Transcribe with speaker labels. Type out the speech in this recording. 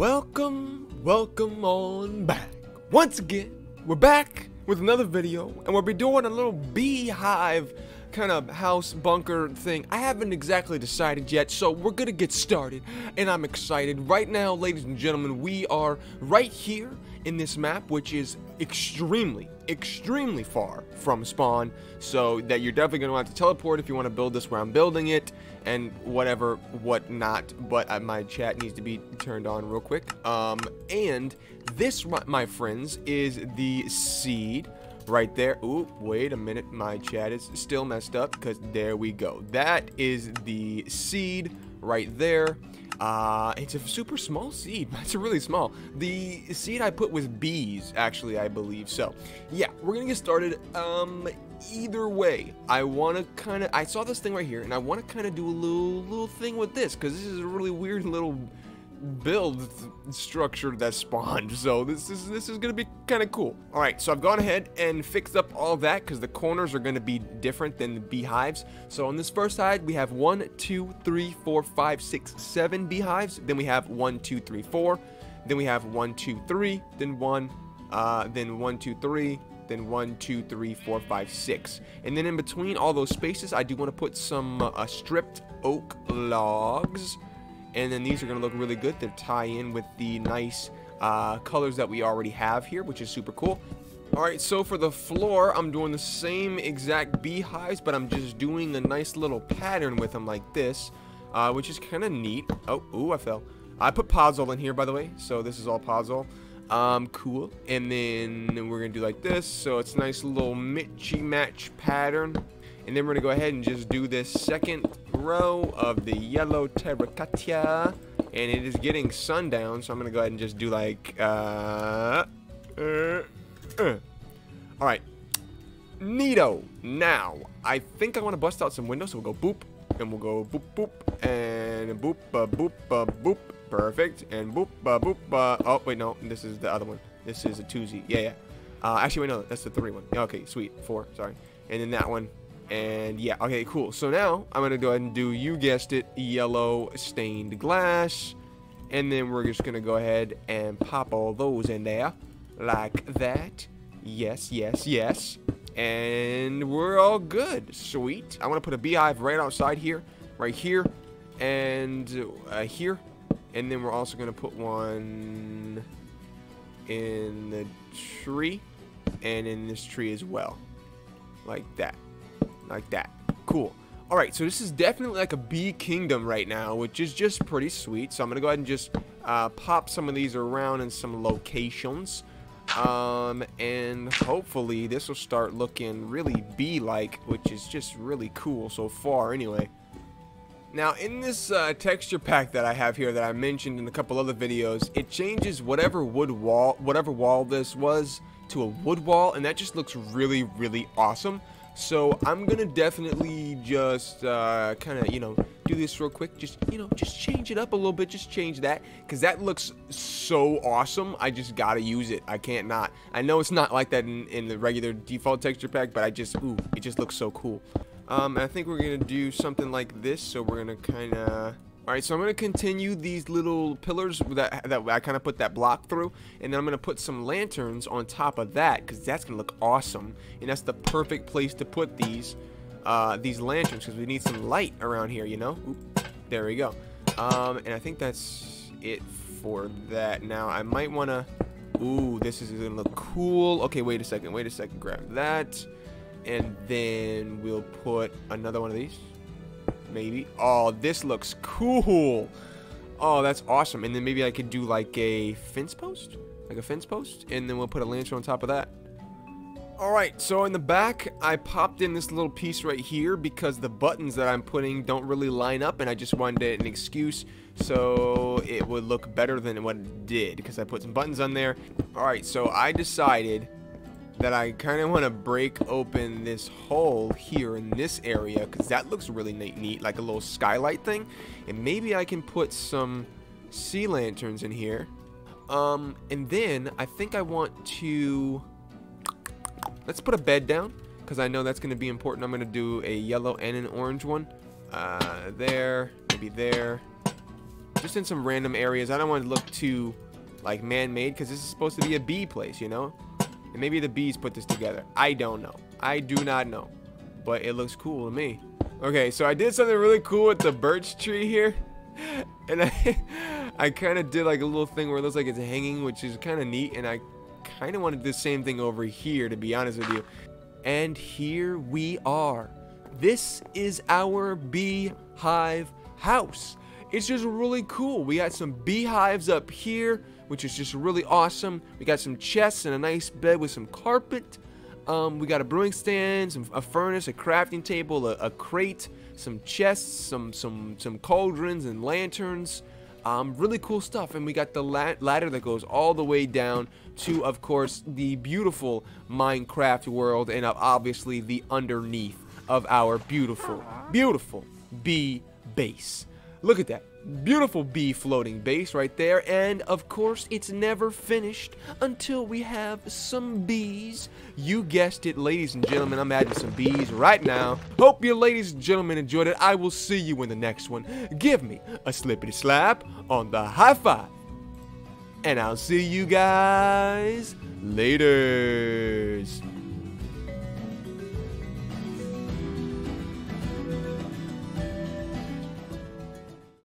Speaker 1: Welcome, welcome on back. Once again, we're back with another video, and we'll be doing a little beehive kind of house bunker thing. I haven't exactly decided yet, so we're gonna get started, and I'm excited. Right now, ladies and gentlemen, we are right here in this map, which is extremely, extremely far from spawn, so that you're definitely gonna have to teleport if you want to build this where I'm building it, and whatever, whatnot. But uh, my chat needs to be turned on real quick. Um, and this, my, my friends, is the seed right there. Ooh, wait a minute. My chat is still messed up because there we go. That is the seed right there. Uh, it's a super small seed. It's really small. The seed I put was bees, actually, I believe. So, yeah, we're gonna get started. Um, either way, I want to kind of. I saw this thing right here, and I want to kind of do a little little thing with this because this is a really weird little build structure that spawned. So this is this is gonna be kind of cool. All right, so I've gone ahead and fixed up all that because the corners are gonna be different than the beehives. So on this first side, we have one, two, three, four, five, six, seven beehives. Then we have one, two, three, four. Then we have one, two, three. Then one. Uh, then one, two, three. Then one, two, three, four, five, six. And then in between all those spaces, I do want to put some uh, stripped oak logs and then these are going to look really good to tie in with the nice uh, colors that we already have here, which is super cool. Alright, so for the floor, I'm doing the same exact beehives, but I'm just doing a nice little pattern with them like this, uh, which is kind of neat. Oh, ooh, I fell. I put Podzol in here, by the way, so this is all Podzol. Um, cool. And then we're going to do like this, so it's a nice little Mitchy match pattern. And then we're going to go ahead and just do this second row of the yellow terracotta. And it is getting sundown, so I'm going to go ahead and just do like, uh, uh, uh. Alright. Neato. Now, I think I want to bust out some windows, so we'll go boop, and we'll go boop, boop, and boop, uh, boop, uh, boop. Perfect. And boop, uh, boop, uh, oh, wait, no, this is the other one. This is a 2Z. Yeah, yeah. Uh, actually, wait, no, that's the 3 one. Okay, sweet. 4, sorry. And then that one, and yeah, okay, cool. So now I'm going to go ahead and do, you guessed it, yellow stained glass. And then we're just going to go ahead and pop all those in there like that. Yes, yes, yes. And we're all good. Sweet. I want to put a beehive right outside here, right here, and uh, here. And then we're also going to put one in the tree and in this tree as well. Like that like that. Cool. Alright, so this is definitely like a bee kingdom right now, which is just pretty sweet. So I'm going to go ahead and just uh, pop some of these around in some locations. Um, and hopefully this will start looking really bee-like, which is just really cool so far anyway. Now, in this uh, texture pack that I have here that I mentioned in a couple other videos, it changes whatever wood wall, whatever wall this was to a wood wall, and that just looks really, really awesome. So I'm gonna definitely just uh, kind of, you know, do this real quick. Just, you know, just change it up a little bit. Just change that because that looks so awesome. I just gotta use it. I can't not. I know it's not like that in, in the regular default texture pack, but I just, ooh, it just looks so cool. Um, I think we're gonna do something like this. So we're gonna kind of Alright, so I'm going to continue these little pillars that, that I kind of put that block through. And then I'm going to put some lanterns on top of that because that's to look awesome. And that's the perfect place to put these uh, these lanterns because we need some light around here, you know? There we go. Um, and I think that's it for that. Now, I might want to... Ooh, this is to look cool. Okay, wait a second. Wait a second. Grab that. And then we'll put another one of these maybe. Oh, this looks cool. Oh, that's awesome. And then maybe I could do like a fence post? Like a fence post? And then we'll put a lantern on top of that. Alright, so in the back, I popped in this little piece right here because the buttons that I'm putting don't really line up and I just wanted an excuse so it would look better than what it did because I put some buttons on there. Alright, so I decided that I kind of want to break open this hole here in this area because that looks really neat, neat, like a little skylight thing. And maybe I can put some sea lanterns in here. Um, and then I think I want to, let's put a bed down because I know that's going to be important. I'm going to do a yellow and an orange one. Uh, there, maybe there, just in some random areas. I don't want to look too like man-made because this is supposed to be a bee place, you know? And maybe the bees put this together. I don't know. I do not know. But it looks cool to me. Okay, so I did something really cool with the birch tree here. And I I kind of did like a little thing where it looks like it's hanging, which is kind of neat. And I kind of wanted the same thing over here, to be honest with you. And here we are. This is our beehive house. It's just really cool. We got some beehives up here, which is just really awesome. We got some chests and a nice bed with some carpet. Um, we got a brewing stand, some, a furnace, a crafting table, a, a crate, some chests, some some some cauldrons and lanterns. Um, really cool stuff. And we got the la ladder that goes all the way down to, of course, the beautiful Minecraft world and obviously the underneath of our beautiful, beautiful bee base. Look at that. Beautiful bee floating base right there. And of course, it's never finished until we have some bees. You guessed it, ladies and gentlemen. I'm adding some bees right now. Hope you ladies and gentlemen enjoyed it. I will see you in the next one. Give me a slippity slap on the high five. And I'll see you guys later.